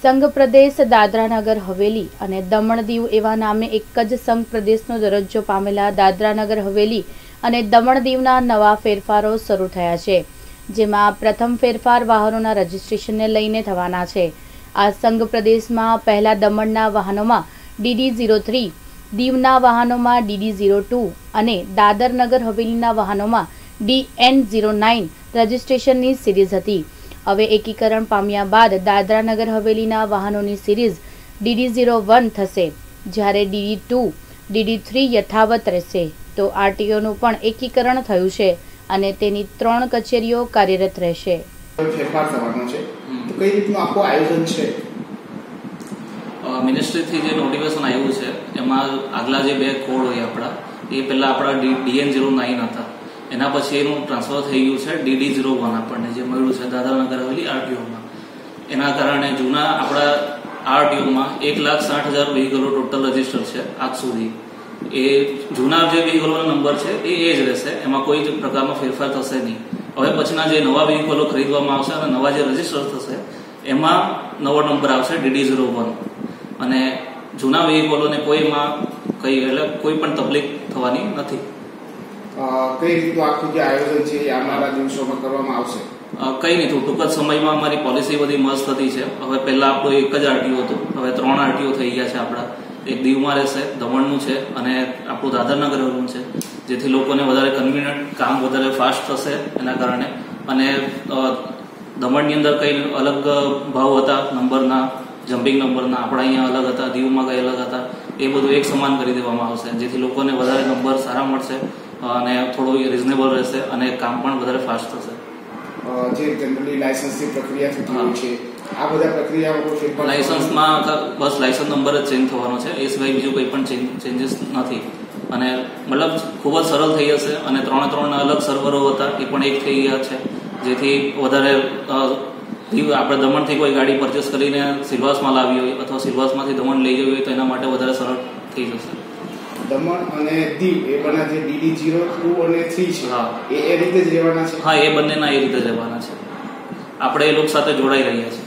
સંઘ પ્રદેશ દાદરાનગર હવેલી અને દમણ દીવ એવા નામે એક જ સંઘ પ્રદેશનો દરજ્જો પામેલા દાદરાનગર હવેલી અને દમણ દીવના નવા ફેરફારો શરૂ થયા છે, જેમાં પ્રથમ ફેરફાર વાહનોના રજિસ્ટ્રેશનને લઈને થવાના છે. આ સંઘ પ્રદેશમાં પહેલા દમણના વાહનોમાં ડીડી ઝીરો થ્રી, દીવના વાહનોમાં ડીડી ઝીરો ટુ અને દાદરનગર હવેલીના વાહનોમાં ડી એન ઝીરો નાઇન રજિસ્ટ્રેશનની સિરીઝ હતી. હવે એકીકરણ પામ્યા બાદ દાદરા નગર હવેલીના વાહનોની સિરીઝ ડીડી ઝીરો વન થશે. જ્યારે ડીડી ટુ ડીડી થ્રી યથાવત રહેશે. તો આરટીઓનું પણ એકીકરણ થયું છે અને તેની ત્રણ કચેરીઓ કાર્યરત રહેશે. ફેરફાર થવાનો છે. તો કઈ રીતનું આખું આયોજન છે? મિનિસ્ટ્રીથી જે નોટિફિકેશન આવ્યું છે એમાં આગલા જે બે કોડ હોય આપણા એ પહેલા આપણા ડીએન ઝીરો નાઇન હતા. એના પછી એનું ટ્રાન્સફર થઈ ગયું છે ડીડી ઝીરો વન આપણને, જે મળ્યું છે દાદરાનગર હવેલી આરટીઓમાં. એના કારણે જૂના આપણા આરટીઓમાં એક લાખ સાઠ હજાર વ્હીકલો ટોટલ રજિસ્ટર છે આજ સુધી. એ જૂના જે વ્હીકલોનો નંબર છે, એ એ જ રહેશે. એમાં કોઈ જ પ્રકારનો ફેરફાર થશે નહીં. હવે પછીના જે નવા વ્હીકલો ખરીદવામાં આવશે અને નવા જે રજિસ્ટર થશે, એમાં નવો નંબર આવશે ડીડી ઝીરો વન. અને જૂના વ્હીકલોને કોઈમાં કઈ એટલે કોઈ પણ તકલીફ થવાની નથી. કઈ રીતનું આખું જે આયોજન છે એ આવનારા દિવસોમાં કરવામાં આવશે? કંઈ નહીં ટૂંક જ સમયમાં અમારી પોલિસી બધી મસ્ત થતી છે. હવે પહેલા આપણો એક જ આરટીઓ હતું. હવે ત્રણ આરટીઓ થઈ ગયા છે આપણા. એક દીવમાં રહેશે, દમણનું છે અને આપણું દાદરનગરનું છે, જેથી લોકોને વધારે કન્વિનિયન્ટ કામ વધારે ફાસ્ટ થશે એના કારણે. અને દમણની અંદર કઈ અલગ ભાવ હતા, નંબરના જમ્પિંગ નંબરના, આપણા અહીંયા અલગ હતા, દીવમાં કઈ અલગ હતા, એ બધું એક સમાન કરી દેવામાં આવશે, જેથી લોકોને વધારે નંબર સારા મળશે. અને થોડું રિઝનેબલ રહેશે અને કામ પણ વધારે ફાસ્ટ થશે. જે જનરલી લાયસન્સની પ્રક્રિયા થતી હોય છે આ બધા પ્રક્રિયાઓ લાયસન્સમાં બસ લાયસન્સ નંબર જ ચેન્જ થવાનો છે એ સિવાય બીજું કંઈ પણ ચેન્જીસ નથી. અને મતલબ ખૂબ જ સરળ થઈ જશે અને ત્રણે ત્રણ અલગ સર્વરો હતા એ પણ એક થઈ ગયા છે. જેથી વધારે આપણે દમણથી કોઈ ગાડી પરચેસ કરીને સિલવાસમાં લાવી હોય અથવા સિલવાસમાંથી દમણ લઈ જવી હોય તો એના માટે વધારે સરળ થઈ જશે. દમણ અને દીવ એ બંને જે ડીડી જીરો ટુ અને થ્રી છે હા. એ એ રીતે જ રહેવાના છે? હા એ બંનેના એ રીતે રહેવાના છે. આપણે એ લોકો સાથે જોડાઈ રહ્યા છીએ.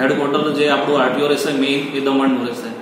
હેડક્વાર્ટર જે આપણું આરટીઓ રહેશે મેઇન એ દમણનું રહેશે.